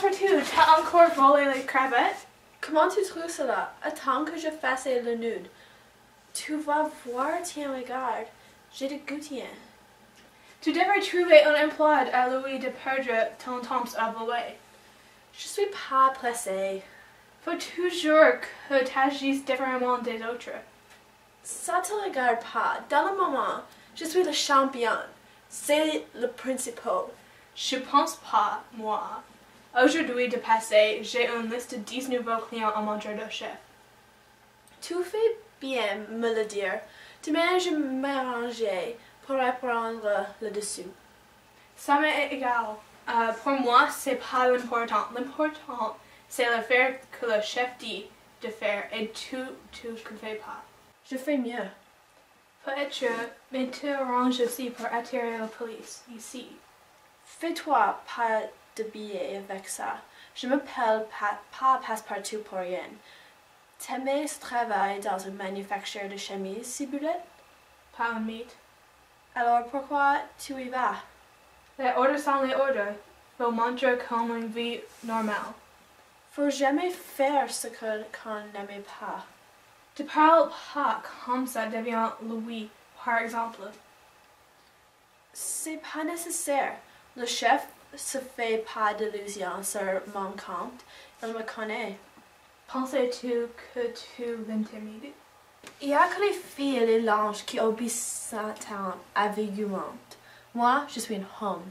Passepartout, t'as encore volé les crevettes Comment tu trouves cela Attends que je fasse le nude. Tu vas voir, tiens, regarde. J'ai des gouttières. Tu devrais trouver un emploi à Louis de perdre ton temps à voler. Je suis pas pressée. Faut toujours que t'agisses différemment des autres. Ça te regarde pas. Dans le moment, je suis le champion. C'est le principal. Je pense pas, moi. Aujourd'hui de passé, j'ai une liste de 10 nouveaux clients en mon de chef. Tu fais bien me le dire. Demain, je m'arranger pour reprendre le dessus. Ça m'est égal. Euh, pour moi, c'est pas l'important. L'important, c'est le faire que le chef dit de faire et tu, tu ne fais pas. Je fais mieux. Peut-être, mais tu arranges aussi pour attirer la police, ici. Fais-toi pas de billets avec ça. Je m'appelle pa pas Passepartout pour rien. T'aimais ce travail dans une manufacture de chemises, Ciboulette? Pas un mythe. Alors pourquoi tu y vas? Les ordres sont les ordres. Faut montrer comme une vie normale. Faut jamais faire ce que qu'on n'aime pas. Tu parles pas comme ça devient Louis, par exemple. C'est pas nécessaire. Le chef se fait pas d'illusions sur mon compte. Il me connaît. Pensais-tu que tu l'intimides? Il y a que les filles et les langes qui obéissent aveuglement. Moi, je suis une homme.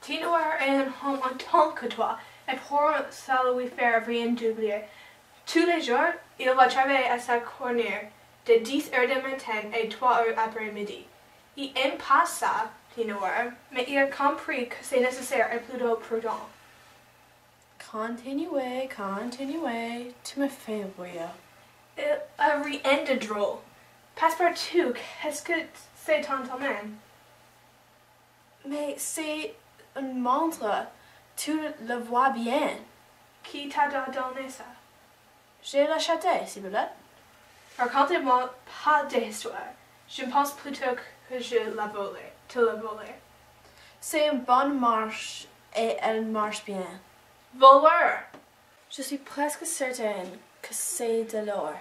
Tino est un homme en tant que toi, et pour ça lui faire rien d'oublier. Tous les jours, il va travailler à sa cornière de 10 heures du matin et 3 heures après-midi. Il aime pas ça, Tinoir, mais il a compris que c'est nécessaire et plutôt prudent. Continuez, continuez, tu me fais rire. Il a rien de drôle. Passepartout, qu'est-ce que c'est domaine? Mais c'est une montre, tu le vois bien. Qui t'a donné ça? J'ai l'acheté, s'il vous plaît. Racontez-moi pas d'histoire. Je pense plutôt que je l'ai volé. C'est une bonne marche et elle marche bien. Voleur! Je suis presque certaine que c'est de l'or.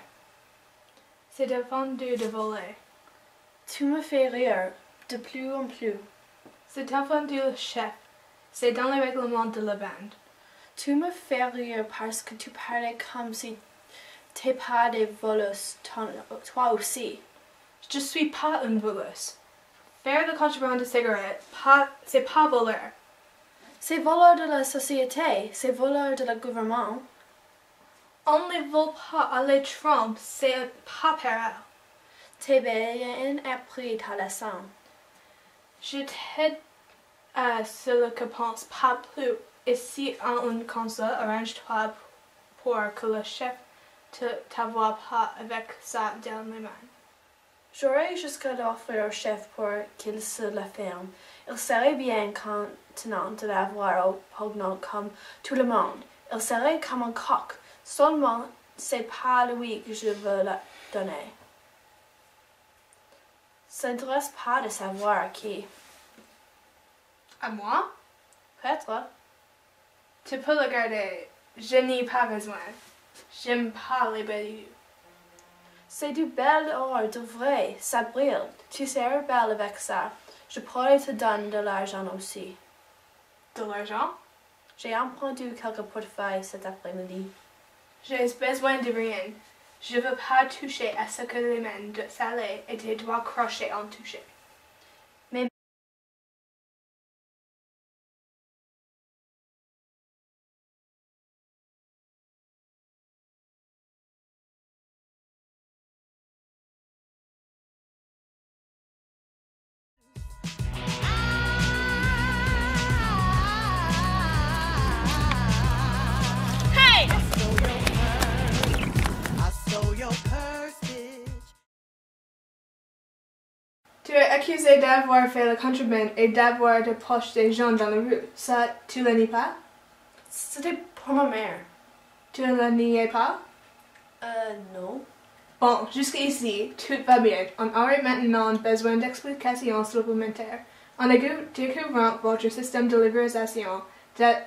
C'est défendu de voler. Tu me fais rire de plus en plus. C'est défendu le chef. C'est dans les règlements de la bande. Tu me fais rire parce que tu parlais comme si t'es pas des voleuses toi aussi. Je suis pas une voleuse. Faire de contrebande de cigarettes, c'est pas voleur. C'est voleur de la société, c'est voleur de la gouvernement. On ne vole pas à les Trump, c'est pas pareil. T'es bien appris ta leçon. Je t'aide à ce que pense pas plus. Ici, en une console, arrange-toi pour que le chef te t'envoie pas avec ça dans les mains. J'aurais jusqu'à l'offrir au chef pour qu'il se la ferme. Il serait bien contenant de l'avoir au pognon comme tout le monde. Il serait comme un coq. Seulement, c'est pas lui que je veux la donner. Ça n'intéresse pas de savoir à qui. À moi? Peut-être. Tu peux le garder. Je n'ai pas besoin. J'aime pas les belles C'est du bel or, de vrai. Ça brille. Tu serais belle avec ça. Je pourrais te donner de l'argent aussi. De l'argent? J'ai emprunté quelques portefeuilles cet après-midi. J'ai besoin de rien. Je veux pas toucher à ce que les mains de Salé et tes doigts crochés ont touché. Tu es accusé d'avoir fait la contrebande et d'avoir dépoché des gens dans la rue. Ça, tu le nies pas? C'était pour ma mère. Tu ne le niais pas? Euh, non. Bon, jusqu'ici, tout va bien. On aurait maintenant besoin d'explications supplémentaires. En découvrant votre système de libération,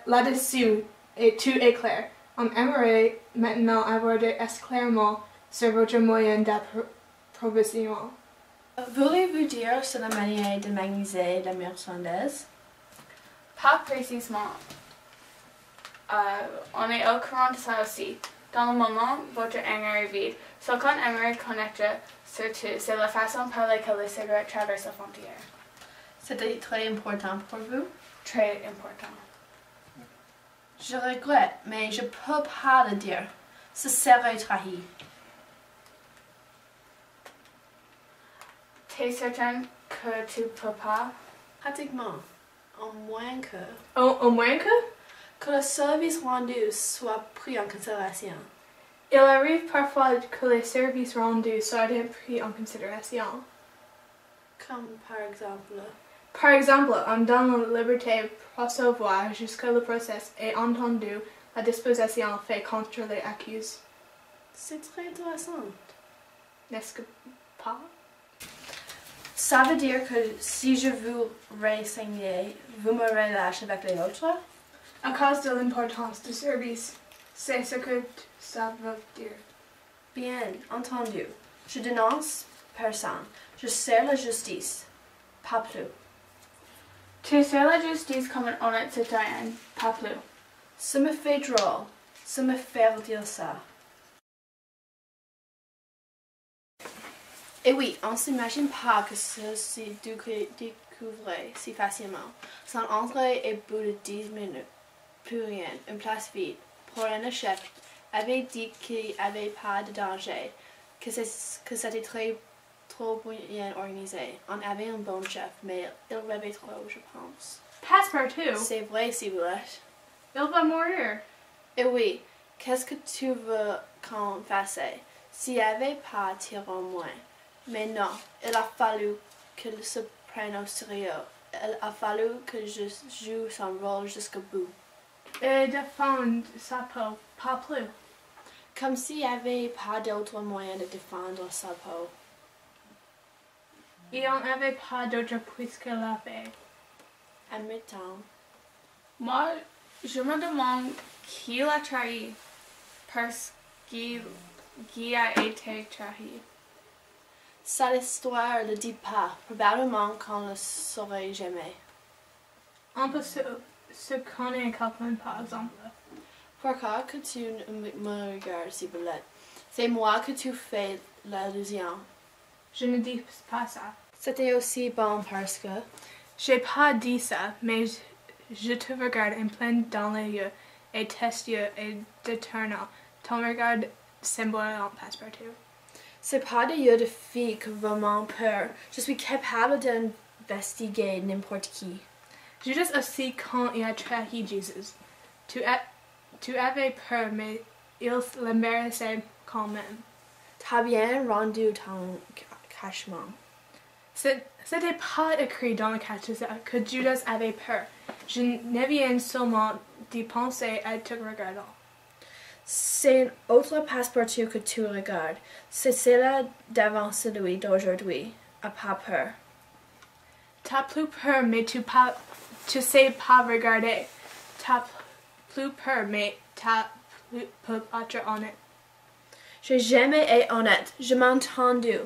là-dessus, et tu éclaires. On aimerait maintenant avoir des éclairements sur votre moyen d'approbation. Voulez-vous dire sur la manière de magnésiser la marchandise? Pas précisément. Euh, on est au courant de ça aussi. Dans le moment, votre anger est vide. Ce qu'on aimerait connaître surtout, c'est la façon par laquelle les cigarettes traversent la frontière. C'était très important pour vous? Très important. Je regrette, mais je peux pas le dire. Ce serait trahi. T'es certain que tu peux pas? Pratiquement. Au moins que, Au, au moins que, que le service rendu soit pris en considération. il arrive parfois que les services rendus soient pris en considération. Comme par exemple, Par exemple, on donne la liberté de recevoir jusqu'à le procès et entendu la disposition fait contre les accusés. c'est très intéressant. N'est-ce que pas? Ça veut dire que si je vous renseigner, vous me relâchez avec les autres? À cause de l'importance du service, c'est ce que ça veut dire. Bien entendu. Je dénonce personne. Je sers la justice. Pas plus. Tu sers la justice comme un honnête citoyen, pas plus. Ça me fait drôle. Ça me fait dire ça. Et oui, on s'imagine pas que ceci décou- découvrait si facilement. Sans entrée et bout de 10 minutes. Plus rien, une place vide. Pour un chef avait dit qu'il n'y avait pas de danger, que c'était très trop bien organisé. On avait un bon chef, mais il rêvait trop, je pense. Passepartout, C'est vrai si vous êtes. il va mourir. Et oui, qu'est-ce que tu veux qu'on fasse? S'il n'y avait pas au moins? Mais non, il a fallu qu'il se prenne au sérieux. Il a fallu que je joue son rôle jusqu'au bout. Et défendre sa peau, pas plus. Comme s'il n'y avait pas d'autre moyen de défendre sa peau. Il n'y en avait pas d'autre puisqu'il l'a fait. Admettons. Moi, je me demande qui l'a trahi. Parce qu'il qui a été trahi. Cette histoire ne dit pas. Probablement qu'on ne le saurait jamais. On peut se, se connaître quelqu'un par exemple. Pourquoi que tu me regardes si belette? C'est moi que tu fais l'allusion. Je ne dis pas ça. C'était aussi bon parce que J'ai pas dit ça, mais je, je te regarde en plein dans les yeux et testieux et déterminant. Ton regard symbole passepartout. C'est pas de yeux de fille que vraiment peur. Je suis capable d'investiguer n'importe qui. Judas aussi quand il a trahi Jésus. Tu, a, tu avais peur, mais il le méritait quand même. T'as bien rendu ton cachement. C'est- C'était pas écrit dans le catechisme que Judas avait peur. Je ne viens seulement d'y penser à te regardant. C'est un autre passeport que tu regardes. C'est cela d'avant celui d'aujourd'hui. A pas peur. T'as plus peur, mais tu, pas, tu sais pas regarder. T'as plus peur, mais t'as plus peux être honnête. J'ai jamais été honnête. Je m'ai entendu.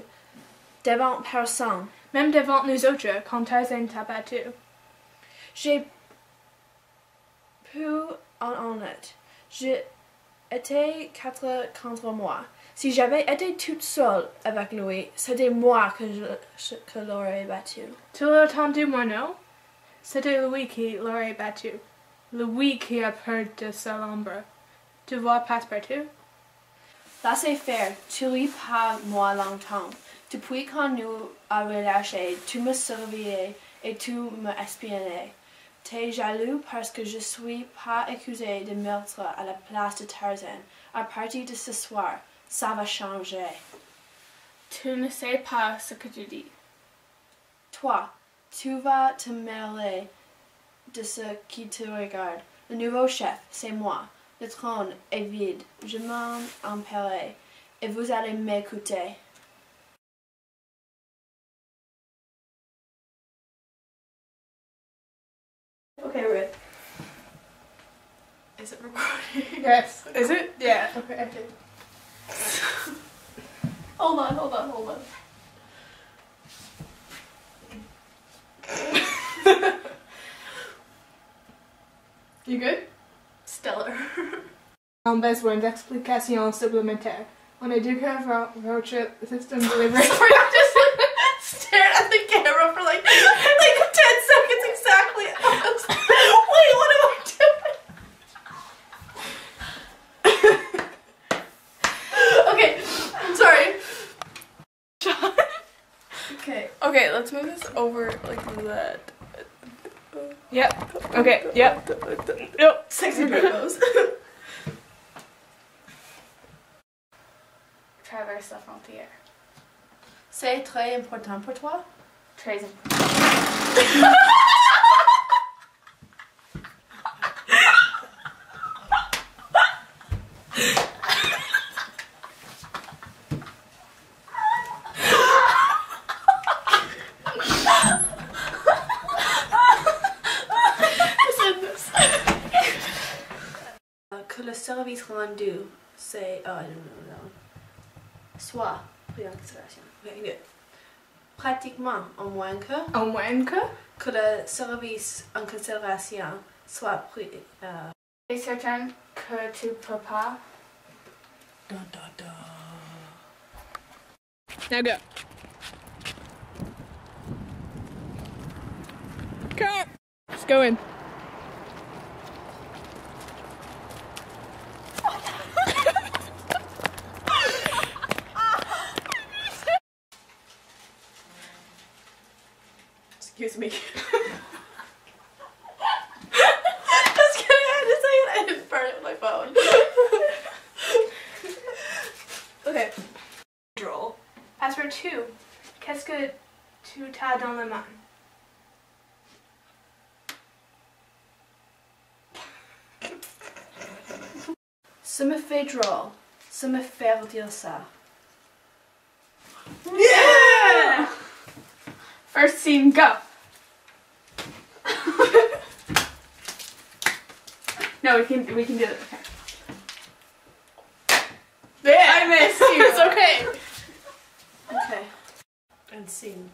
Devant personne. Même devant nous autres, quand Tarzan t'a battu. J'ai pu en honnête. J'ai été quatre contre moi. Si j'avais été toute seule avec lui, c'était moi que je, je- que l'aurais battu. Tu l'as entendu, moi, non? C'était lui qui l'aurait battu. Lui qui a peur de sa ombre. Tu vois Passepartout? Laissez faire, tu ris pas moi longtemps. Depuis qu'on nous a relâchés, tu me surveillais et tu me espionnais. T'es jaloux parce que je suis pas accusé de meurtre à la place de Tarzan. À partir de ce soir, ça va changer. Tu ne sais pas ce que tu dis. Toi, tu vas te mêler de ce qui te regarde. Le nouveau chef, c'est moi. Le trône est vide. Je m'en emparerai et vous allez m'écouter. Okay, Ruth. Is it recording? Yes. Is it? Yeah. Okay. okay. hold on, hold on, hold on. You good? Stellar. Um, en besoin d'explications supplémentaires. On éduque votre système de livraison. just stared at the camera for like like 10 seconds exactly. I was like, Wait, what am I doing? okay, I'm sorry. Okay. Okay, let's move this over like that. Yep. Okay. Yep. Yep. Sexy pose. Traverse la frontière. C'est très important pour toi? Très Que service rendu, c'est... Oh, I don't know that one. Soit pris. Okay, good. Pratiquement, au moins que... Au moins que. que le service en considération soit pris. Euh, C'est certain que tu peux pas. da, da, da. Now go. Cut. Let's go in. Excuse me. Just kidding, I had to say it. I didn't burn it with my phone. okay. Droll. Password two. Qu'est-ce que tu as dans la main? Ça me fait drôle. Ça me fait dire ça. Yeah! First scene, go. No, we can we can do it. Okay. Yeah. I missed you. it's okay. Okay. And scene.